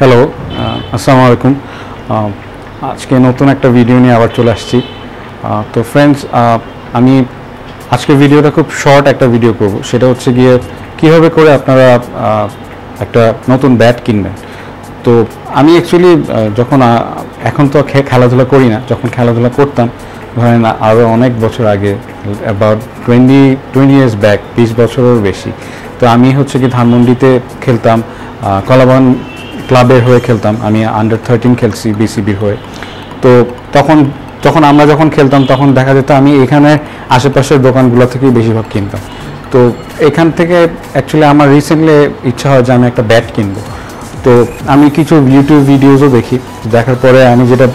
Hello আসসালামু আলাইকুম আজকে নতুন একটা ভিডিও নিয়ে আবার চলে আসছি। তো ফ্রেন্ডস আমি আজকের ভিডিওটা খুব শর্ট একটা ভিডিও করব। সেটা হচ্ছে গিয়ে কীভাবে করে আপনারা একটা নতুন ব্যাট কিনবেন। তো আমি অ্যাকচুয়ালি যখন এখন তো খেলাধুলা করি না, যখন খেলাধুলা করতাম, ধরেন আরও অনেক বছর আগে about twenty twenty years back বিশ বছরেরও বেশি। তো আমি হচ্ছে কি ধানমন্ডিতে খেলতাম কলাবান ক্লাবের হয়ে খেলতাম। আমি আন্ডার থার্টিন খেলছি বিসিবির হয়ে। তো তখন তখন আমরা যখন খেলতাম, তখন দেখা যেত আমি এখানে আশেপাশের দোকানগুলো থেকেই বেশিরভাগ কিনতাম। তো এখান থেকে অ্যাকচুয়ালি আমার রিসেন্টলি ইচ্ছা হয় যে আমি একটা ব্যাট কিনবো। তো আমি কিছু ইউটিউব ভিডিওসও দেখি। দেখার পরে আমি যেটা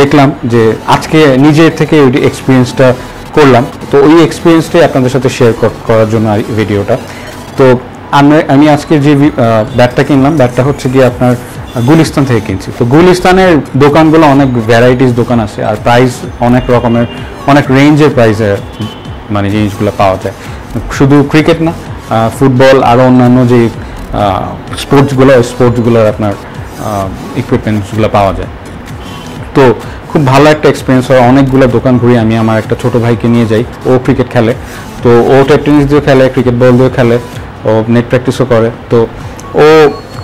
দেখলাম যে আজকে নিজের থেকে ওই এক্সপিরিয়েন্সটা করলাম। তো ওই এক্সপিরিয়েন্সটাই আপনাদের সাথে শেয়ার করার জন্য ভিডিওটা তো আমি আমি আজকে যে ব্যাটটা কিনলাম ব্যাটটা হচ্ছে গিয়ে আপনার গুলিস্তান থেকে কিনছি। তো গুলিস্তানের দোকানগুলো অনেক ভ্যারাইটিস দোকান আছে, আর প্রাইস অনেক রকমের, অনেক রেঞ্জের প্রাইসে মানে জিনিসগুলো পাওয়া যায়। শুধু ক্রিকেট না ফুটবল আরও অন্যান্য যে স্পোর্টসগুলো স্পোর্টসগুলোর আপনার ইকুইপমেন্টসগুলো পাওয়া যায়। তো খুব ভালো একটা এক্সপিরিয়েন্স হয়, অনেকগুলো দোকান ঘুরি আমি, আমার একটা ছোট ভাইকে নিয়ে যাই, ও ক্রিকেট খেলে। তো ও টেপ টেনিস দিয়ে খেলে ক্রিকেট বল দিয়ে খেলে। ও নেট প্র্যাকটিসও করে। তো ও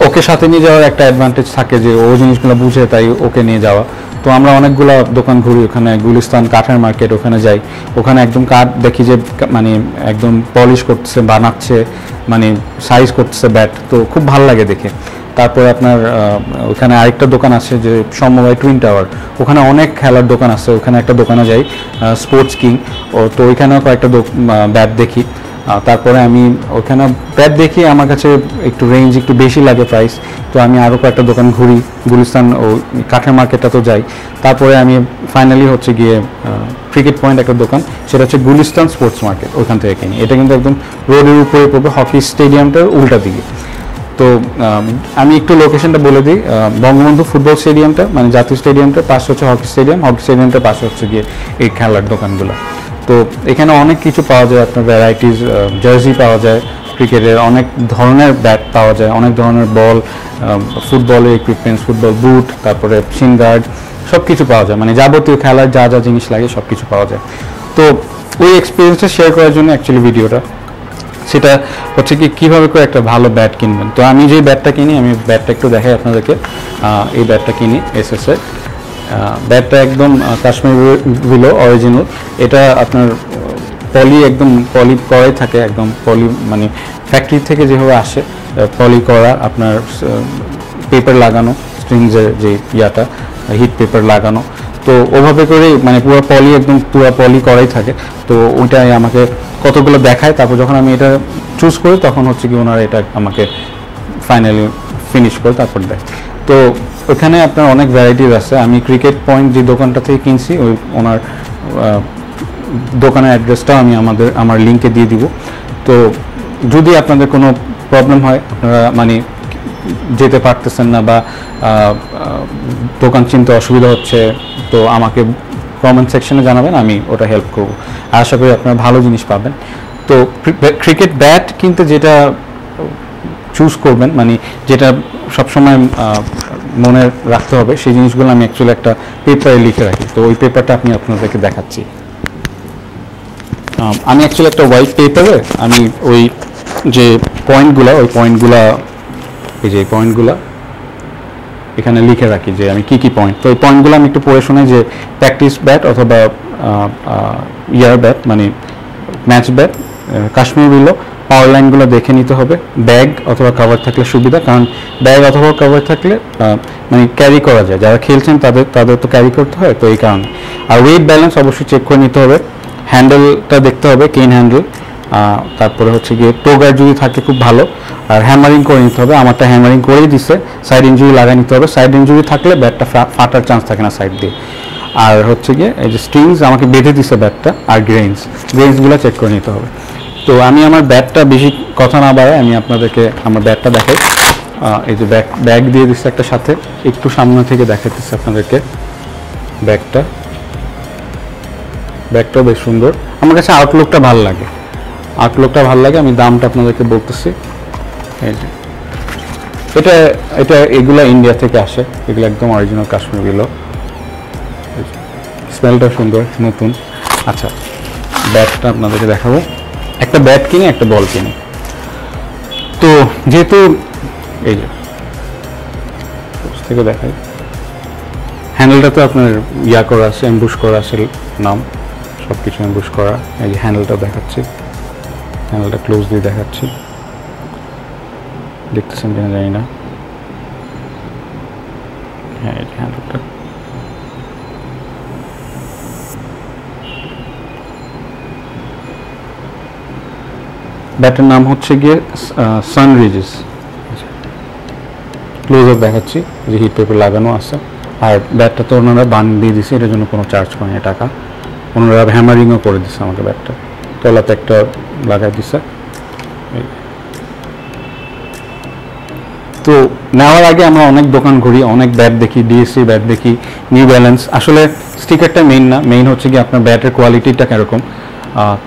ওকে সাথে নিয়ে যাওয়ার একটা অ্যাডভান্টেজ থাকে যে ও জিনিসগুলো বুঝে তাই ওকে নিয়ে যাওয়া। তো আমরা অনেকগুলো দোকান ঘুরি, ওখানে গুলিস্তান, কাঠের মার্কেট ওখানে যাই। ওখানে একদম কাঠ দেখি যে মানে একদম পলিশ করতেছে, বানাচ্ছে মানে সাইজ করতেছে ব্যাট তো খুব ভালো লাগে দেখে। তারপরে আপনার ওখানে আরেকটা দোকান আছে যে সমবায় টুইন টাওয়ার ওখানে অনেক খেলার দোকান আছে, ওখানে একটা দোকানে যাই স্পোর্টস কিং ও তো ওইখানেও কয়েকটা ব্যাট দেখি। তারপরে আমি ওখানে ব্যাট দেখি আমার কাছে একটু রেঞ্জ একটু বেশি লাগে প্রাইস তো আমি আরও কয়েকটা দোকান ঘুরি, গুলিস্তান ও কাঠের মার্কেটটা তো যাই। তারপরে আমি ফাইনালি হচ্ছে গিয়ে ক্রিকেট পয়েন্ট একটা দোকান, সেটা হচ্ছে গুলিস্তান স্পোর্টস মার্কেট ওখান থেকে কিনি। এটা কিন্তু একদম রোডের উপরে পড়বে হকি স্টেডিয়ামটার উল্টা দিকে। তো, আমি একটু লোকেশনটা বলে দিই। বঙ্গবন্ধু ফুটবল স্টেডিয়ামটা মানে জাতীয় স্টেডিয়ামটা পাশে হচ্ছে হকি স্টেডিয়াম হকি স্টেডিয়ামটা পাশে হচ্ছে গিয়ে এই খেলার দোকানগুলো। তো এখানে অনেক কিছু পাওয়া যায়, আপনার ভ্যারাইটিস জার্সি পাওয়া যায় ক্রিকেটের অনেক ধরনের ব্যাট পাওয়া যায়, অনেক ধরনের বল ফুটবলের ইকুইপমেন্টস ফুটবল বুট তারপরে শিন গার্ড সব কিছু পাওয়া যায়। মানে যাবতীয় খেলার যা যা জিনিস লাগে সব কিছু পাওয়া যায়। তো ওই এক্সপিরিয়েন্সটা শেয়ার করার জন্য অ্যাকচুয়ালি ভিডিওটা সেটা হচ্ছে কি, কীভাবে করে একটা ভালো ব্যাট কিনবেন। তো আমি যেই ব্যাটটা কিনি, আমি ব্যাটটা একটু দেখাই আপনাদেরকে। এই ব্যাটটা কিনি এস এস এর ব্যাটটা একদম কাশ্মীর উইলো অরিজিনাল এটা আপনার পলি একদম পলি করাই থাকে একদম পলি মানে ফ্যাক্টরি থেকে যেভাবে আসে পলি করা, আপনার পেপার লাগানো স্ট্রিংসের যে ইয়াটা হিট পেপার লাগানো। তো ওভাবে করে মানে পুরো পলি একদম, পুরো পলি করাই থাকে। তো ওইটাই আমাকে কতগুলো দেখায়, তারপর যখন আমি এটা চুজ করি, তখন হচ্ছে কি ওনারা এটা আমাকে ফাইনালি ফিনিশ করে তারপর দেয়। তো ওখানে আপনার অনেক ভ্যারাইটিস আছে। আমি ক্রিকেট পয়েন্ট যে দোকানটা থেকে কিনছি, ওই ওনার দোকানের অ্যাড্রেসটাও আমি আমাদের, আমার লিঙ্কে দিয়ে দিব। তো যদি আপনাদের কোনো প্রবলেম হয়, আপনারা মানে যেতে পারতেছেন না বা দোকান চিনতে অসুবিধা হচ্ছে, তো আমাকে কমেন্ট সেকশনে জানাবেন, আমি ওটা হেল্প করব। আশা করি আপনারা ভালো জিনিস পাবেন। তো ক্রিকেট ব্যাট কিনতে যেটা চুজ করবেন মানে যেটা সবসময় মনে রাখতে হবে, সেই জিনিসগুলো আমি অ্যাকচুয়ালি একটা পেপারে লিখে রাখি। তো ওই পেপারটা আপনি আপনাদেরকে দেখাচ্ছি। আমি অ্যাকচুয়ালি একটা হোয়াইট পেপারে আমি ওই যে পয়েন্টগুলো ওই পয়েন্টগুলো এই যে পয়েন্টগুলো এখানে লিখে রাখি যে আমি কি কি পয়েন্ট তো এই পয়েন্টগুলো আমি একটু পড়ে শোনাই যে প্র্যাকটিস ব্যাট অথবা ইয়ার ব্যাট মানে match bat Kashmir willow power লাইনগুলো দেখে নিতে হবে। ব্যাগ অথবা কভার থাকলে সুবিধা, কারণ ব্যাগ অথবা কভার থাকলে মানে ক্যারি করা যায়। যারা খেলছেন তাদের তাদের তো ক্যারি করতে হয়, তো এই কারণে। আর ওয়েট ব্যালেন্স অবশ্যই চেক করে নিতে হবে। হ্যান্ডেলটা দেখতে হবে কেন হ্যান্ডেল তারপরে হচ্ছে গিয়ে টোগার যদি থাকে খুব ভালো। আর হ্যামারিং করে নিতে হবে। আমারটা হ্যামারিং করেই দিছে। সাইড ইঞ্জুরি লাগাই নিতে হবে। সাইড ইঞ্জুরি থাকলে ব্যাটটা ফাটার চান্স থাকে না সাইড দিয়ে। আর হচ্ছে গিয়ে এই যে স্ট্রিংস আমাকে বেঁধে দিছে ব্যাটটা আর গ্রেইনস গ্রেইনসগুলো চেক করে নিতে হবে। তো আমি আমার ব্যাগটা বেশি কথা না বাড়াই আমি আপনাদেরকে আমার ব্যাগটা দেখাই। এই যে ব্যাগ ব্যাগ দিয়ে দিচ্ছে একটা সাথে। একটু সামনে থেকে দেখাতেছে আপনাদেরকে ব্যাগটা। ব্যাগটাও বেশ সুন্দর। আমার কাছে আউটলুকটা ভালো লাগে। আউটলুকটা ভালো লাগে, আমি দামটা আপনাদেরকে বলতেছি। এই যে। এটা এটা এগুলা ইন্ডিয়া থেকে আসে। এগুলো একদম অরিজিনাল কাশ্মীরগুলো। স্মেলটা সুন্দর, নতুন। আচ্ছা ব্যাগটা আপনাদেরকে দেখাবো। একটা ব্যাট কিনে, একটা বল কিনে। তো যেহেতু এই যে থেকে দেখাই। হ্যান্ডেলটা তো আপনার ইয়া করা আছে এমবুশ করা আছে, নাম সব কিছু এমবুশ করা। এই যে হ্যান্ডেলটা দেখাচ্ছি। হ্যান্ডেলটা ক্লোজ দিয়ে দেখাচ্ছি। দেখতেছেন কিনা জানি না। হ্যাঁ হ্যান্ডেলটা ব্যাটের নাম হচ্ছে গিয়ে সান সানরিজেস ক্লোজ আপ দেখাচ্ছি, যে হিট পেপার লাগানো আছে। আর ব্যাটটা তো ওনারা বান দিয়ে দিছে, এটার জন্য কোনো চার্জ করেনি, টাকা। ওনারা হ্যামারিংও করে দিছে আমাকে ব্যাটটা। তলাতে একটা লাগাই দিছে। তো নেওয়ার আগে আমরা অনেক দোকান ঘুরি, অনেক ব্যাট দেখি ডিএসসি ব্যাট দেখি নিউ ব্যালেন্স আসলে স্টিকারটা মেইন না মেইন হচ্ছে কি আপনার ব্যাটের কোয়ালিটিটা কীরকম।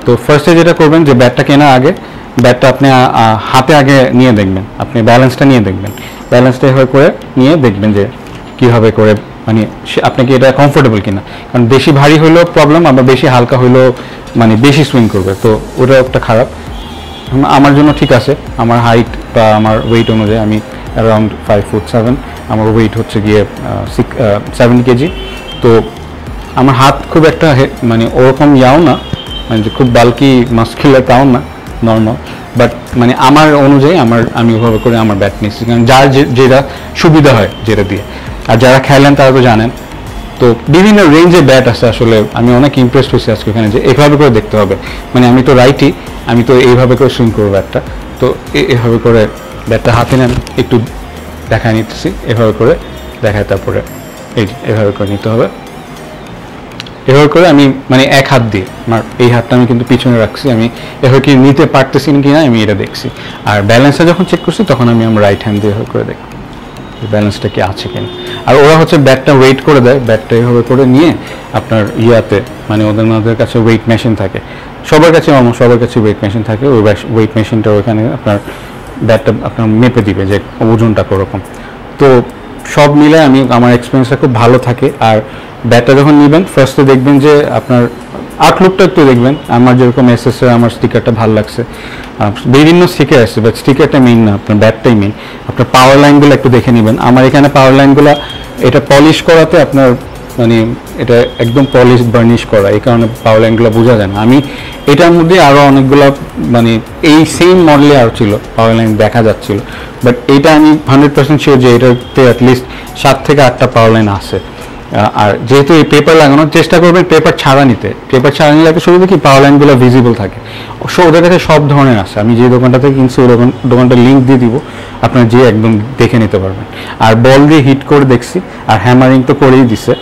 তো ফার্স্টে যেটা করবেন, যে ব্যাটটা কেনার আগে ব্যাটটা আপনি হাতে আগে নিয়ে দেখবেন। আপনি ব্যালেন্সটা নিয়ে দেখবেন। ব্যালেন্সটা এভাবে করে নিয়ে দেখবেন যে কীভাবে করে মানে আপনাকে এটা কমফোর্টেবল কিনা? কারণ বেশি ভারী হইলেও প্রবলেম আবার বেশি হালকা হইলেও মানে বেশি সুইং করবে। তো ওটা একটা খারাপ। আমার জন্য ঠিক আছে। আমার হাইট বা আমার ওয়েট অনুযায়ী আমি অ্যারাউন্ড ফাইভ ফুট সেভেন আমার ওয়েট হচ্ছে গিয়ে সিক্স সেভেন কেজি তো আমার হাত খুব একটা মানে ওরকম ইয়াও না মানে খুব বাল্কি মাস্কুলার তাও না। নর্মাল বাট মানে আমার অনুযায়ী আমার, আমি ওভাবে করে আমার ব্যাট নিচ্ছি কারণ যার যেটা সুবিধা হয়, যেটা দিয়ে। আর যারা খেলেন, তারা তো জানেন। তো বিভিন্ন রেঞ্জের ব্যাট আছে আসলে। আমি অনেক ইমপ্রেসড হয়েছি আজকে ওখানে যে এভাবে করে দেখতে হবে। মানে আমি তো রাইটই আমি তো এইভাবে করে সুইং করব ব্যাটটা তো এভাবে করে ব্যাটটা হাতে নেন। একটু দেখায় নিতেছি। এভাবে করে দেখায় তারপরে এই এভাবে করে নিতে হবে। এভাবে করে আমি মানে এক হাত দিয়ে আমার এই হাতটা আমি কিন্তু পিছনে রাখছি, আমি এভাবে কি নিতে পারতেছি কি না আমি এটা দেখছি। আর ব্যালেন্সটা যখন চেক করছি, তখন আমি আমার রাইট হ্যান্ড দিয়ে এভাবে করে দেখি ব্যালেন্সটা কি আছে কিনা। আর ওরা হচ্ছে ব্যাটটা ওয়েট করে দেয় ব্যাটটা এভাবে করে নিয়ে আপনার ইয়াতে মানে ওদের ওদের কাছে ওয়েট মেশিন থাকে। সবার কাছে অলমোস্ট সবার কাছে ওয়েট মেশিন থাকে, ওই ওয়েট মেশিনটা ওখানে আপনার ব্যাটটা আপনার মেপে দিবে যে ওজনটা কীরকম। তো সব মিলে আমি, আমার এক্সপিরিয়েন্সটা খুব ভালো থাকে। আর ব্যাটটা যখন নেবেন ফার্স্টে দেখবেন যে আপনার আউটলুকটা একটু দেখবেন। আমার যেরকম এস আমার স্টিকারটা ভালো লাগছে। বিভিন্ন স্টিকার আছে বাট স্টিকারটা মেইন না, আপনার ব্যাটটাই মেইন আপনার পাওয়ার লাইনগুলো একটু দেখে নেবেন। আমার এখানে পাওয়ার লাইনগুলো এটা পলিশ করাতে আপনার মানে এটা একদম পলিশ বার্নিশ করা, এই কারণে পাওয়ার লাইনগুলো বোঝা যায় না। আমি এটার মধ্যে আরও অনেকগুলো মানে এই সেম মডেলে আরও ছিল পাওয়ার লাইন দেখা যাচ্ছিল। বাট এটা আমি হান্ড্রেড পার্সেন্ট শিওর যে এটাতে অ্যাটলিস্ট সাত থেকে আটটা পাওয়ার লাইন আছে। আর যেহেতু এই পেপার লাগানোর চেষ্টা করবেন পেপার ছাড়া নিতে। পেপার ছাড়া নিলে একটা সুবিধা কি? পাওয়ার লাইনগুলো ভিজিবল থাকে। সো ওদের কাছে সব ধরনের আছে। আমি যে দোকানটা থেকে কিনছি, ওই দোকান দোকানটা লিঙ্ক দিয়ে দিব। আপনারা যে একদম দেখে নিতে পারবেন। আর বল দিয়ে হিট করে দেখছি। আর হ্যামারিং তো করেই দিছে।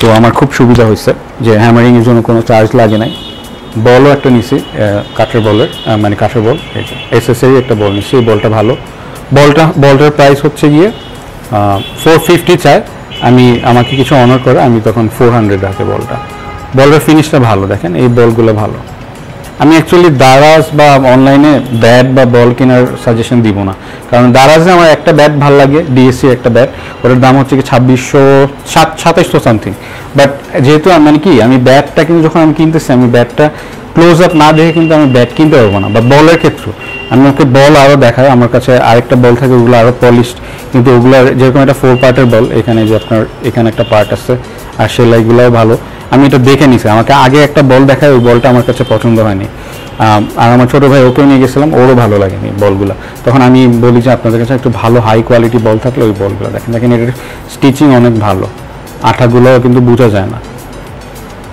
তো আমার খুব সুবিধা হয়েছে যে হ্যামারিংয়ের জন্য কোনো চার্জ লাগে নাই। বলও একটা নিছি কাঠের বলের মানে কাঠের বল এস এস একটা বল নিছি। এই বলটা ভালো। বলটা বলটার প্রাইস হচ্ছে গিয়ে ফোর ফিফটি চায় আমি, আমাকে কিছু অনার করে, আমি তখন ফোর হান্ড্রেড রাখে বলটা। বলের ফিনিশটা ভালো, দেখেন, এই বলগুলো ভালো। আমি অ্যাকচুয়ালি দারাজ বা অনলাইনে ব্যাট বা বল কেনার সাজেশন দিব না। কারণ দারাজে আমার একটা ব্যাট ভালো লাগে ডিএসসি একটা ব্যাট ওটার দাম হচ্ছে কি ছাব্বিশশো সাত, সাতাইশশো সামথিং বাট যেহেতু মানে কি, আমি ব্যাটটা কিন্তু যখন আমি কিনতেছি, আমি ব্যাটটা ক্লোজ আপ না দেখে কিন্তু আমি ব্যাট কিনতে পারব না। বা বলের ক্ষেত্রে। আমি ওকে বল আরও দেখাই, আমার কাছে আরেকটা বল থাকে, ওগুলো আরও পলিশড কিন্তু ওগুলো যেরকম একটা ফোর পার্টের বল এখানে যে আপনার, এখানে একটা পার্ট আছে, আর সে সেলাইগুলোও ভালো। আমি এটা দেখে নিছি, আমাকে আগে একটা বল দেখায়, ওই বলটা আমার কাছে পছন্দ হয়নি। আর আমার ছোটো ভাই, ওকেও নিয়ে গেছিলাম, ওরও ভালো লাগেনি বলগুলো তখন আমি বলি যে, আপনাদের কাছে একটু ভালো হাই কোয়ালিটি বল থাকলে ওই বলগুলো দেখেন। দেখেন, এটার স্টিচিং অনেক ভালো। আঠাগুলোও কিন্তু বোঝা যায় না।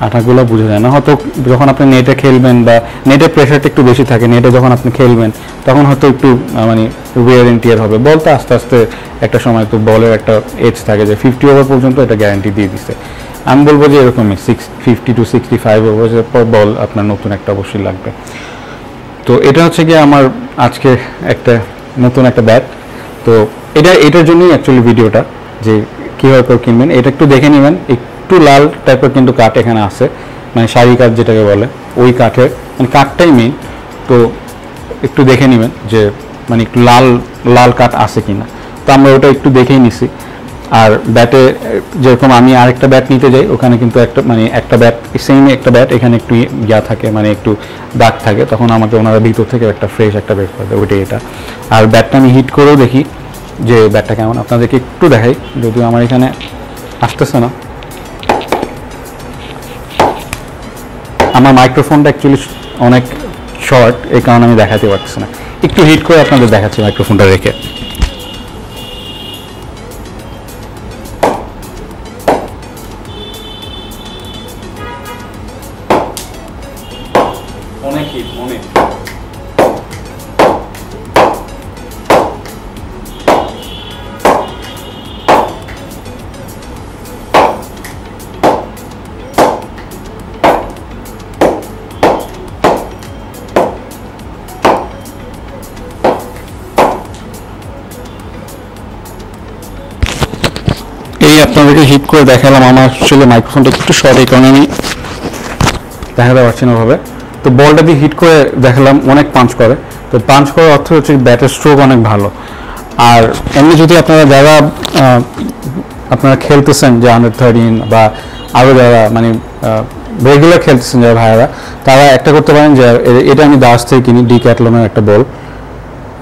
আঠাগুলো বোঝা যায়। না হয়তো যখন আপনি নেটে খেলবেন বা নেটের প্রেশারটা একটু বেশি থাকে নেটে যখন আপনি খেলবেন, তখন হয়তো একটু মানে ওয়ের এন্টিয়ার হবে। বলতে আস্তে আস্তে একটা সময় তো বলের একটা এজ থাকে যে ফিফটি ওভার পর্যন্ত এটা গ্যারান্টি দিয়ে দিচ্ছে আমি বলব যে এরকমই six fifty to sixty five ওভারের পর বল আপনার নতুন একটা অবশ্যই লাগবে। তো এটা হচ্ছে গিয়ে আমার আজকে একটা নতুন একটা ব্যাট তো এটা, এটার জন্যই অ্যাকচুয়ালি ভিডিওটা যে কীভাবে কিনবেন, এটা একটু দেখে নেবেন একটু লাল টাইপের কিন্তু কাঠ এখানে আছে মানে শাড়ি কাঠ যেটাকে বলে, ওই কাঠের মানে কাঠটাই মেইন তো একটু দেখে নেবেন যে মানে একটু লাল লাল কাঠ আছে কিনা। তো আমরা ওটা একটু দেখেই নিছি। আর ব্যাটে, যেরকম আমি আরেকটা ব্যাট নিতে যাই, ওখানে কিন্তু একটা মানে একটা ব্যাট সেম একটা ব্যাট, এখানে একটু ইয়া থাকে মানে একটু দাগ থাকে। তখন আমাকে ওনারা ভিতর থেকে একটা ফ্রেশ একটা বের করে দেয়, ওইটাই এটা। আর ব্যাটটা আমি হিট করেও দেখি যে ব্যাটটা কেমন। আপনাদেরকে একটু দেখাই, যদিও আমার এখানে আসতেছে না। আমার মাইক্রোফোনটা অ্যাকচুয়ালি অনেক শর্ট এই কারণে আমি দেখাতে পারছি না। একটু হিট করে আপনাদের দেখাচ্ছি মাইক্রোফোনটা রেখে। অনেক হিট অনেক। আপনাদেরকে হিট করে দেখালাম, আমার আসলে মাইক্রোফোনটা একটু শর্ট এই কারণে আমি দেখাতে পারছি না ভাবে তো বলটা দিয়ে হিট করে দেখালাম, অনেক পাঞ্চ করে। তো পাঞ্চ করার অর্থ হচ্ছে ব্যাটের স্ট্রোক অনেক ভালো। আর এমনি যদি আপনারা যারা আপনারা খেলতেছেন, যে আন্ডার থার্টিন বা আরও যারা মানে রেগুলার খেলতেছেন যারা ভাইয়ারা, তারা একটা করতে পারেন যে এটা আমি দাস থেকে কিনি ডি ক্যাটলনের একটা বল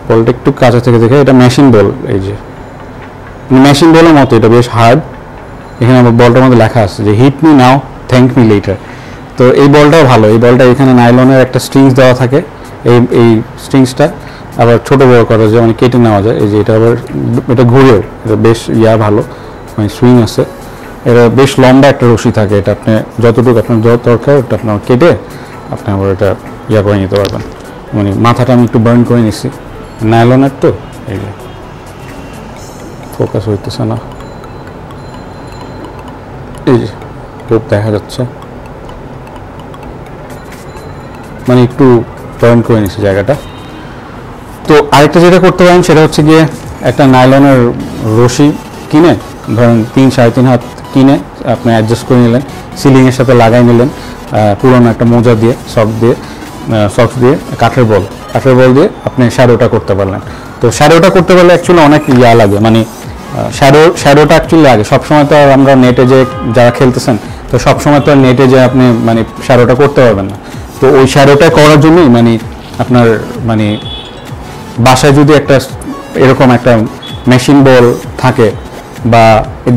বলটা একটু কাছে থেকে দেখে, এটা মেশিন বল এই যে। মেশিন বলের মতো, এটা বেশ হার্ড এখানে আমার বলটার মধ্যে লেখা আছে যে hit me now thank me later তো এই বলটাও ভালো। এই বলটা এখানে নাইলনের একটা স্ট্রিংস দেওয়া থাকে। এই এই স্ট্রিংসটা আবার ছোটো বড়ো করা যায় মানে কেটে নেওয়া যায়। এই যে, এটা আবার এটা ঘুরেও, এটা বেশ ইয়া ভালো মানে সুইং আছে। এটা বেশ লম্বা একটা রশি থাকে। এটা আপনি যতটুকু আপনার দরকার, ওটা আপনার কেটে আপনি আবার এটা ইয়া করে নিতে পারবেন। মানে মাথাটা আমি একটু বার্ন করে নিচ্ছি নাইলনের তো? এই যে ফোকাস হইতেছে না। যে দেখা যাচ্ছে। মানে একটু টার্ন করে নিচ্ছে জায়গাটা। তো আরেকটা যেটা করতে পারেন সেটা হচ্ছে গিয়ে একটা নাইলনের রশি কিনে, ধরেন তিন, সাড়ে তিন হাত কিনে আপনি অ্যাডজাস্ট করে নিলেন সিলিংয়ের সাথে লাগাই নিলেন পুরোনো একটা মোজা দিয়ে সক্স দিয়ে সক্স দিয়ে, কাঠের বল। কাঠের বল দিয়ে আপনি শ্যাডোটা করতে পারলেন। তো শ্যাডোটা করতে পারলে অ্যাকচুয়ালি অনেক ইয়া লাগে মানে শ্যাডো শ্যাডোটা অ্যাকচুয়ালি লাগে। সবসময় তো আমরা নেটে যে যারা খেলতেছেন, তো সবসময় তো নেটে যে আপনি মানে শ্যাডোটা করতে পারবেন না। তো ওই শ্যাডোটা করার জন্যই মানে আপনার মানে বাসায় যদি একটা এরকম একটা মেশিন বল থাকে বা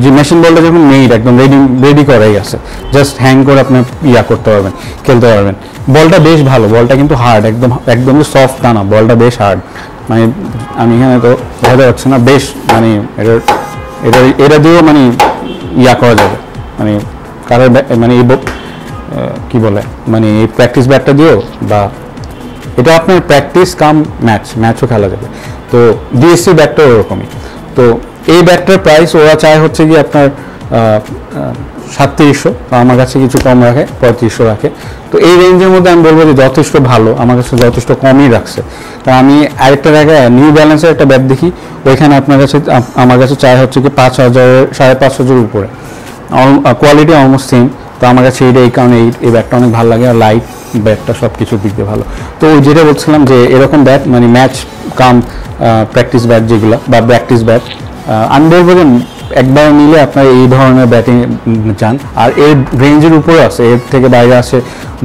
যে মেশিন বলটা যখন মেড একদম রেডি রেডি করাই আছে জাস্ট হ্যাং করে আপনি ইয়া করতে পারবেন, খেলতে পারবেন। বলটা বেশ ভালো বলটা কিন্তু হার্ড একদম, একদমই সফট না বলটা বেশ হার্ড মানে আমি এখানে তো বোঝা যাচ্ছে না, বেশ মানে এটা এটা এটা দিয়েও মানে ইয়া করা যাবে। মানে কারোর মানে এই কি বলে মানে এই প্র্যাকটিস ব্যাটটা দিয়েও বা এটা আপনার প্র্যাকটিস কাম ম্যাচ ম্যাচও খেলা যাবে। তো ডিএসসি ব্যাটটাও ওরকমই। তো এই ব্যাটটার প্রাইস ওরা চায় হচ্ছে কি আপনার সাতত্রিশশো তো আমার কাছে কিছু কম রাখে, পঁয়ত্রিশশো রাখে। তো এই রেঞ্জের মধ্যে আমি বলব যে যথেষ্ট ভালো, আমার কাছে যথেষ্ট কমই রাখছে। তো আমি আরেকটা জায়গায় নিউ ব্যালেন্সের একটা ব্যাট দেখি, ওইখানে আপনার কাছে, আমার কাছে চাই হচ্ছে কি পাঁচ হাজার, সাড়ে পাঁচ হাজার উপরে। কোয়ালিটি অলমোস্ট সেম তো আমার কাছে এইটা এই কারণে এই এই ব্যাটটা অনেক ভালো লাগে, আর লাইট ব্যাটটা সব কিছুর দিক দিয়ে ভালো। তো ওই যেটা বলছিলাম যে এরকম ব্যাট মানে ম্যাচ কাম প্র্যাকটিস ব্যাট যেগুলো, বা প্র্যাকটিস ব্যাট আমি বলব যে একবার নিলে আপনার এই ধরনের ব্যাটিং চান। আর এর রেঞ্জের উপরে আছে। এর থেকে বাইরে আসে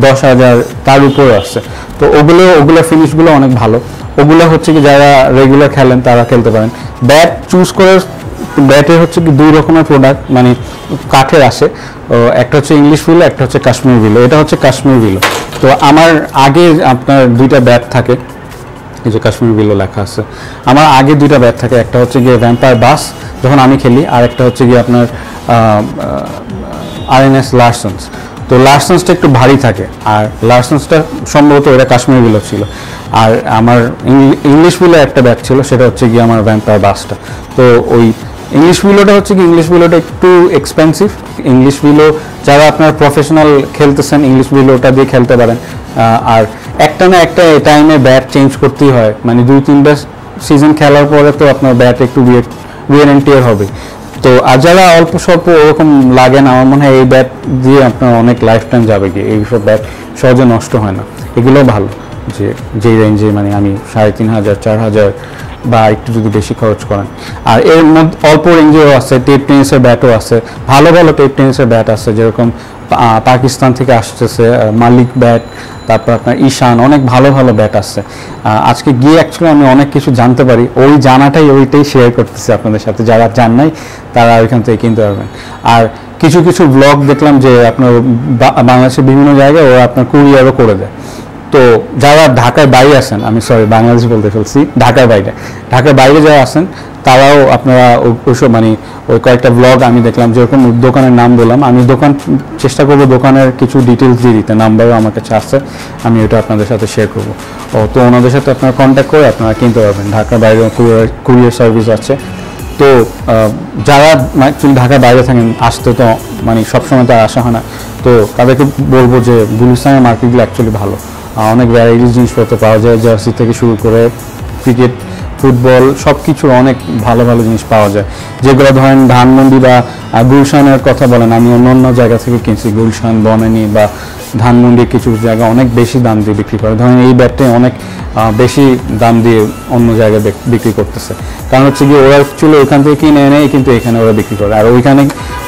দশ হাজার, তার উপরে আসছে তো ওগুলো ওগুলো ফিনিশগুলো অনেক ভালো। ওগুলো হচ্ছে কি যারা রেগুলার খেলেন, তারা খেলতে পারেন। ব্যাট চুজ করে ব্যাটের হচ্ছে কি দুই রকমের প্রোডাক্ট মানে কাঠের আসে। একটা হচ্ছে ইংলিশ বিলো একটা হচ্ছে কাশ্মীর বিলো এটা হচ্ছে কাশ্মীর বিলো তো আমার আগে আপনার দুইটা ব্যাট থাকে। যে কাশ্মীর বিলো লেখা আছে। আমার আগে দুইটা ব্যাট থাকে, একটা হচ্ছে গিয়ে ভ্যাম্পায়ার বাস যখন আমি খেলি, আর একটা হচ্ছে গিয়ে আপনার আর এন এস লার্সন্স তো লার্সন্সটা একটু ভারী থাকে, আর লার্সন্সটা সম্ভবত এটা কাশ্মীর বিলো ছিল। আর আমার ইংলিশ বিলো একটা ব্যাট ছিল, সেটা হচ্ছে গিয়ে আমার ভ্যাম্পায়ার বাসটা তো ওই ইংলিশ বিলোটা হচ্ছে কি ইংলিশ বিলোটা একটু এক্সপেন্সিভ ইংলিশ বিলো যারা আপনার প্রফেশনাল খেলতেছেন, ইংলিশ বিলোটা দিয়ে খেলতে পারেন। আর একটা না একটা টাইমে ব্যাট চেঞ্জ করতেই হয়। মানে দুই, তিনটা সিজন খেলার পরে তো আপনার ব্যাট একটু টিয়ার হবে। তো আর যারা অল্প স্বল্প ওরকম লাগে না। আমার মনে হয় এই ব্যাট দিয়ে আপনার অনেক লাইফ টাইম যাবে কি এইসব ব্যাট সহজে নষ্ট হয় না। এগুলো ভালো যে, যেই রেঞ্জে মানে আমি সাড়ে তিন হাজার, চার হাজার বা একটু যদি বেশি খরচ করেন। আর এর মধ্যে অল্প রেঞ্জেও আছে টেপ টেনিসের ব্যাটও আছে, ভালো ভালো টেপ টেনিসের ব্যাট আছে, যেরকম পাকিস্তান থেকে আসতেছে মালিক ব্যাট তারপর আপনার ঈশান, অনেক ভালো ভালো ব্যাট আছে। আজকে গিয়ে অ্যাকচুয়ালি আমি অনেক কিছু জানতে পারি, ওই জানাটাই, ওইটাই শেয়ার করতেছি আপনাদের সাথে। যারা জান নাই, তারা ওইখান থেকে কিনতে পারবেন। আর কিছু কিছু ব্লগ দেখলাম যে আপনার বাংলাদেশের বিভিন্ন জায়গায় ওরা আপনার কুরিয়ারও করে দেয়। তো যারা ঢাকার বাইরে আছেন, আমি সরি বাংলাদেশ বলতে ফেলছি, ঢাকার বাইরে ঢাকার বাইরে যারা আছেন, তারাও আপনারা ওইসব মানে ওই কয়েকটা ব্লগ আমি দেখলাম, যেরকম দোকানের নাম বললাম আমি দোকান, চেষ্টা করব দোকানের কিছু ডিটেলস দিয়ে দিতে, নাম্বারও আমার কাছে আছে, আমি ওটা আপনাদের সাথে শেয়ার করব। ও, তো ওনাদের সাথে আপনারা কন্ট্যাক্ট করে আপনারা কিনতে পারবেন, ঢাকার বাইরে কুরিয়ার কুরিয়ার সার্ভিস আছে। তো যারা অ্যাকচুয়ালি ঢাকার বাইরে থাকেন, আসতে তো মানে সবসময় তো আসা হয় না, তো তাদেরকে বলব যে গুলিস্তানের মার্কেটগুলো অ্যাকচুয়ালি ভালো। অনেক ভ্যারাইটিস জিনিসপত্র পাওয়া যায় জার্সি থেকে শুরু করে ক্রিকেট ফুটবল সব কিছুর অনেক ভালো ভালো জিনিস পাওয়া যায়। যেগুলো ধরেন ধানমন্ডি বা গুলশানের কথা বলেন, আমি অন্য অন্য জায়গা থেকে কিনছি, গুলশান, বনানী বা ধানমন্ডির কিছু জায়গা অনেক বেশি দাম দিয়ে বিক্রি করে। ধরেন এই ব্যাটটাই অনেক বেশি দাম দিয়ে অন্য জায়গায় বিক্রি করতেছে। কারণ হচ্ছে কি ওরা চলে ওইখান থেকে কিনে এনে কিন্তু এখানে ওরা বিক্রি করে। আর ওইখানে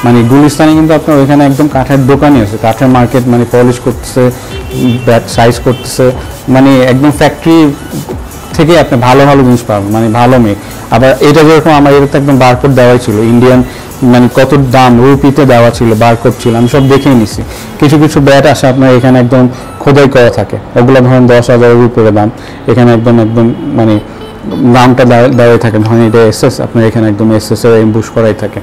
মানে গুলিস্তানে কিন্তু আপনার ওইখানে একদম কাঠের দোকানই আছে। কাঠের মার্কেট মানে পলিশ করতেছে, ব্যাট সাইজ করতেছে মানে একদম ফ্যাক্টরি থেকে আপনি ভালো ভালো জিনিস পাবেন মানে ভালো মেয়ে। আবার এটা যেরকম আমার এটাতে একদম বারকোড দেওয়াই ছিল ইন্ডিয়ান মানে কত দাম রুপিতে দেওয়া ছিল বারকোড ছিল, আমি সব দেখেই নিছি। কিছু কিছু ব্যাট আসে আপনার এখানে একদম খোদাই করা থাকে। ওগুলো ধরেন দশ হাজার উপরে দাম। এখানে একদম একদম মানে দেওয়া- দেওয়াই থাকে। ধরেন এটা এসএস আপনার এখানে একদম এসএস এর এমবুশ করাই থাকে।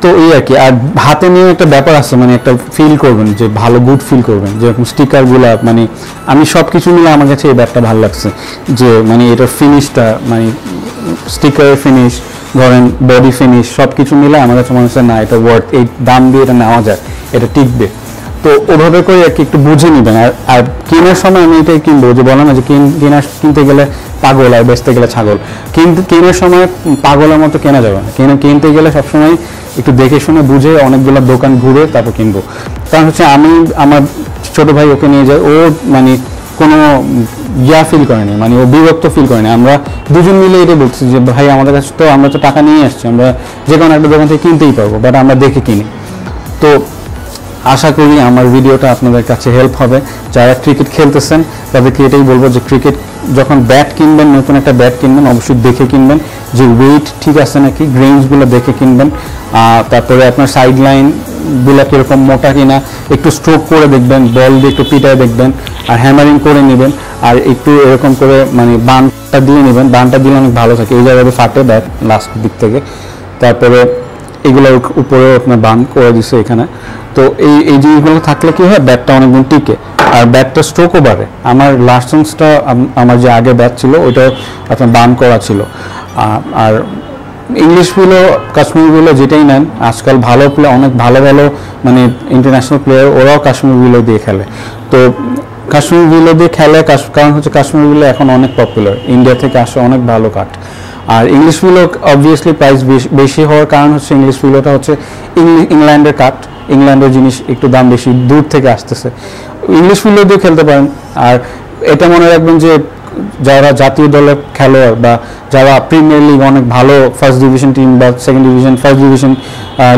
তো এই আর কি। আর হাতে নিয়ে একটা ব্যাপার আছে মানে একটা ফিল করবেন যে ভালো গুড ফিল করবেন। যেরকম স্টিকারগুলা মানে আমি সব কিছু মিলে আমার কাছে এই ব্যাপারটা ভালো লাগছে, যে মানে এটার ফিনিশটা মানে স্টিকারের ফিনিশ ধরেন বডি ফিনিশ সব কিছু মিলে আমার কাছে মনে হচ্ছে, না, এটা ওয়ার্থ এই দাম দিয়ে এটা নেওয়া যায়, এটা টিকবে। তো ওভাবে করে আর কি একটু বুঝে নেবেন। আর আর কেনার সময় আমি এটাই কিনবো, যে বলে না যে কিন- কেনা কিনতে গেলে পাগল আর বেচতে গেলে ছাগল। কিন্তু কেনার সময় পাগলের মতো কেনা যাবে না। কেনা কিনতে গেলে সবসময় একটু দেখে শুনে বুঝে অনেকগুলো দোকান ঘুরে তারপর কিনবো। কারণ হচ্ছে আমি, আমার ছোট ভাই ওকে নিয়ে যাই ও মানে কোনো ইয়া ফিল করেনি মানে ও বিরক্ত ফিল করেনি আমরা দুজন মিলে এটা বলছি যে, ভাই, আমাদের কাছে তো আমরা তো টাকা নিয়ে আসছি, আমরা যে কোনো একটা দোকান থেকে কিনতেই পারব বাট আমরা দেখে কিনি। তো আশা করি আমার ভিডিওটা আপনাদের কাছে হেল্প হবে। যারা ক্রিকেট খেলতেছেন, তাদেরকে এটাই বলব যে ক্রিকেট যখন ব্যাট কিনবেন, নতুন একটা ব্যাট কিনবেন, অবশ্যই দেখে কিনবেন যে ওয়েট ঠিক আছে নাকি গ্রেঞ্জগুলো দেখে কিনবেন। তারপরে আপনার সাইড লাইনগুলো কীরকম, মোটা কিনা, একটু স্ট্রোক করে দেখবেন বল দিয়ে একটু পিটায় দেখবেন, আর হ্যামারিং করে নেবেন, আর একটু এরকম করে মানে বানটা দিয়ে নেবেন, বানটা দিলে অনেক ভালো থাকে। এই জায়গাতে ফাটে ব্যাট লাস্ট দিক থেকে। তারপরে এগুলোর উপরেও আপনার বান করে দিছে এখানে। তো এই এই জিনিসগুলো থাকলে কি হয় ব্যাটটা অনেকদিন টিকে। আর ব্যাটটা স্ট্রোকও বাড়ে। আমার লাস্টেন্সটা আমার যে আগে ব্যাট ছিল, ওইটাও আপনার বান করা ছিল। আর ইংলিশগুলো কাশ্মীরগুলো যেটাই নেন, আজকাল ভালো প্লেয়ার অনেক ভালো ভালো মানে ইন্টারন্যাশনাল প্লেয়ার ওরাও কাশ্মীরগুলো দিয়ে খেলে। তো কাশ্মীরগুলো দিয়ে খেলে কারণ হচ্ছে কাশ্মীরগুলো এখন অনেক পপুলার ইন্ডিয়া থেকে আসে অনেক ভালো কাঠ। আর ইংলিশ উইলো অবভিয়াসলি প্রাইস বেশি হওয়ার কারণ হচ্ছে ইংলিশ উইলোটা হচ্ছে ইংলি- ইংল্যান্ডের কাঠ। ইংল্যান্ডের জিনিস একটু দাম বেশি, দূর থেকে আসতেছে। ইংলিশ মিডিয়াম দিয়ে খেলতে পারেন। আর এটা মনে রাখবেন যে যারা জাতীয় দলের খেলোয়াড় বা যারা প্রিমিয়ার লিগ অনেক ভালো ফার্স্ট ডিভিশন টিম বা second division first division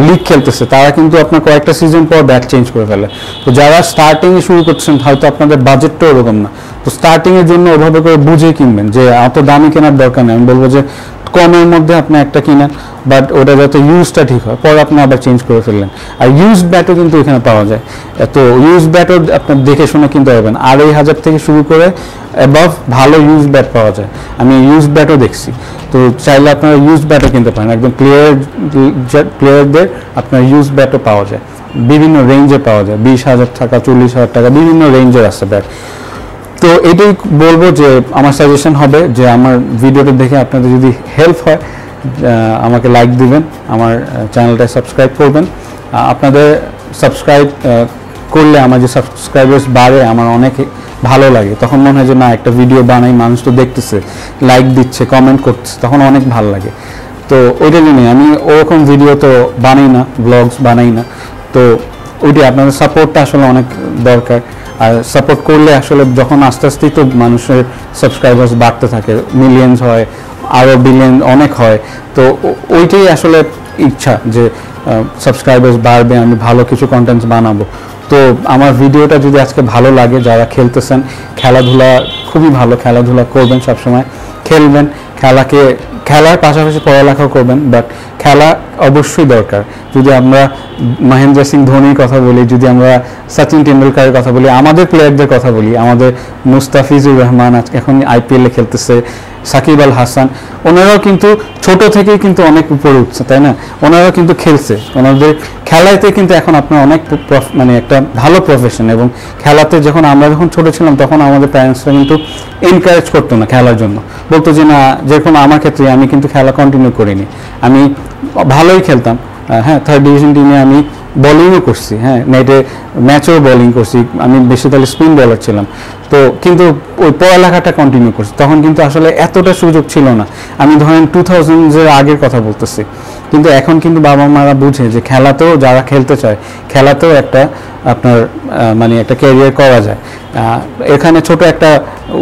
league খেলতেছে, তারা কিন্তু আপনার কয়েকটা সিজন পর ব্যাট চেঞ্জ করে ফেলে। তো যারা স্টার্টিং এ শুরু করছেন, হয়তো আপনাদের বাজেটটাও ওরকম না। তো স্টার্টিং এর জন্য ওভাবে করে বুঝে কিনবেন যে এত দামি কেনার দরকার নেই। আমি বলব যে কমের মধ্যে আপনি একটা কিনেন বাট ওটা যাতে ইউজটা ঠিক হয়, পরে আপনি আবার চেঞ্জ করে ফেললেন। আর ইউজ ব্যাটও কিন্তু এখানে পাওয়া যায়। তো ইউজ ব্যাটও আপনার দেখে শুনে কিনতে পারবেন। আড়াই হাজার থেকে শুরু করে অ্যাবাভ ভালো ইউজ ব্যাট পাওয়া যায়। আমি ইউজ ব্যাটও দেখছি। তো চাইলে আপনারা ইউজ ব্যাটও কিনতে পারেন। একদম প্লেয়ার প্লেয়ারদের আপনার ইউজ ব্যাটও পাওয়া যায়। বিভিন্ন রেঞ্জে পাওয়া যায়। বিশ হাজার টাকা, চল্লিশ হাজার টাকা, বিভিন্ন রেঞ্জের আছে ব্যাট তো এটাই বলব যে, আমার সাজেশন হবে যে, আমার ভিডিওটা দেখে আপনাদের যদি হেল্প হয় আমাকে লাইক দিবেন, আমার চ্যানেলটা সাবস্ক্রাইব করবেন। আপনাদের সাবস্ক্রাইব করলে আমার যে সাবস্ক্রাইবার্স বাড়ে, আমার অনেক ভালো লাগে। তখন মনে হয় যে, না, একটা ভিডিও বানাই, মানুষ তো দেখতেছে লাইক দিচ্ছে কমেন্ট করছে তখন অনেক ভালো লাগে। তো ওইটা জন্যই আমি ওরকম ভিডিও তো বানাই না ব্লগস বানাই না। তো ওইটি আপনাদের সাপোর্টটা আসলে অনেক দরকার। আর সাপোর্ট করলে আসলে যখন আস্তে আস্তেই তো মানুষের সাবস্ক্রাইবার্স বাড়তে থাকে মিলিয়ন্স হয় আরও বিলিয়ন অনেক হয়। তো ওইটাই আসলে ইচ্ছা যে সাবস্ক্রাইবার্স বাড়বে, আমি ভালো কিছু কন্টেন্টস বানাবো। তো আমার ভিডিওটা যদি আজকে ভালো লাগে, যারা খেলতেছেন, খেলাধুলা খুবই ভালো, খেলাধুলা করবেন সবসময়, খেলবেন, খেলাকে, খেলার পাশাপাশি পড়ালেখাও করবেন বাট খেলা অবশ্যই দরকার। যদি আমরা মহেন্দ্র সিং ধোনির কথা বলি, যদি আমরা সচিন টেন্ডুলকারের কথা বলি, আমাদের প্লেয়ারদের কথা বলি, আমাদের মুস্তাফিজুর রহমান আজকে এখন আইপিএলে খেলতেছে, সাকিব আল হাসান, ওনারাও কিন্তু ছোট থেকেই কিন্তু অনেক উপরে উঠছে, তাই না? ওনারাও কিন্তু খেলছে। ওনাদের খেলাতে কিন্তু এখন আপনার অনেক মানে একটা ভালো প্রফেশন এবং খেলাতে যখন আমরা যখন ছোট ছিলাম, তখন আমাদের প্যারেন্টসরা কিন্তু এনকারেজ করতো না খেলার জন্য। বলতো যে, না যেরকম আমার ক্ষেত্রে আমি কিন্তু খেলা কন্টিনিউ করিনি। আমি ভালোই খেলতাম। হ্যাঁ থার্ড ডিভিশন টিমে আমি বোলিংও করছি হ্যাঁ নেটে ম্যাচেও বোলিং করছি, আমি বেশি তাহলে স্পিন বলার ছিলাম। তো কিন্তু ওই পড়ালেখাটা কন্টিনিউ করছি। তখন কিন্তু আসলে এতটা সুযোগ ছিল না। আমি ধরেন টু থাউজেন্ডের আগের কথা বলতেছি। কিন্তু এখন কিন্তু বাবা মারা বুঝে যে খেলাতেও যারা খেলতে চায়, খেলাতেও একটা আপনার মানে একটা ক্যারিয়ার করা যায়। এখানে ছোট একটা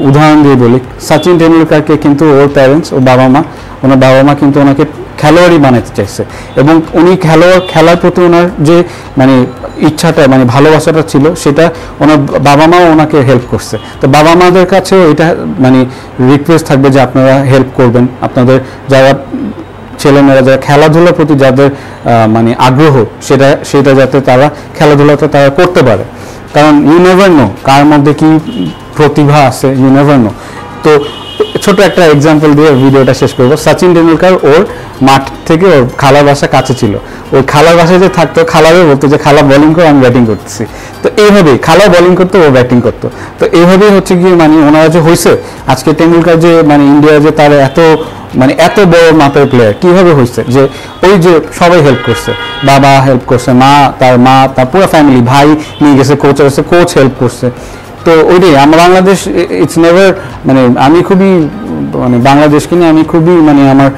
উদাহরণ দিয়ে বলি। সচিন টেন্ডুলকারকে কিন্তু ওর প্যারেন্টস ও বাবা মা ওনার বাবা মা কিন্তু ওনাকে খেলোয়াড়ই বানাতে চাইছে। এবং উনি খেলোয়াড় খেলার প্রতি ওনার যে মানে ইচ্ছাটা মানে ভালোবাসাটা ছিল, সেটা ওনার বাবা মাও ওনাকে হেল্প করছে। তো বাবা মাদের কাছেও এটা মানে রিকোয়েস্ট থাকবে যে আপনারা হেল্প করবেন। আপনাদের যারা ছেলেমেয়েরা, যারা খেলাধুলার প্রতি যাদের মানে আগ্রহ, সেটা সেটা যাতে তারা খেলাধুলাটা তারা করতে পারে। কারণ ইউ নেভার নো কার মধ্যে কি প্রতিভা আছে ইউ নেভার নো তো ছোট একটা এক্সাম্পল দিয়ে ভিডিওটা শেষ করব। সচিন টেন্ডুলকার ওর মাঠ থেকে ওর খালার বাসা কাছে ছিল। ওই খালার বাসায় যে থাকতো, খালারও বলতো যে, খালা বোলিং করে, আমি ব্যাটিং করতেছি। তো এইভাবেই খালা বোলিং করতো, ও ব্যাটিং করতো। তো এইভাবেই হচ্ছে গিয়ে মানে ওনারা যে হয়েছে আজকে টেন্ডুলকার যে মানে ইন্ডিয়া যে তার এত মানে এত বড় মাপের প্লেয়ার কীভাবে হয়েছে যে ওই যে সবাই হেল্প করছে। বাবা হেল্প করছে, মা, তার মা, তার পুরো ফ্যামিলি ভাই নিয়ে গেছে কোচ আছে কোচ হেল্প করছে। তো ওইটাই আমরা বাংলাদেশ ইটস নেভার মানে আমি খুবই মানে বাংলাদেশকে নিয়ে আমি খুবই মানে আমার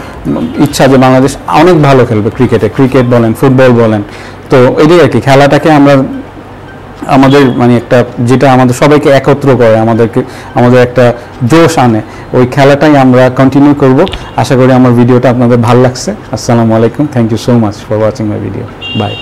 ইচ্ছা যে বাংলাদেশ অনেক ভালো খেলবে ক্রিকেটে ক্রিকেট বলেন ফুটবল বলেন। তো এটাই আর কি, খেলাটাকে আমরা, আমাদের মানে একটা, যেটা আমাদের সবাইকে একত্র করে, আমাদেরকে, আমাদের একটা জোশ আনে, ওই খেলাটাই আমরা কন্টিনিউ করব। আশা করি আমার ভিডিওটা আপনাদের ভালো লাগছে। আসসালামু আলাইকুম thank you so much for watching my video bye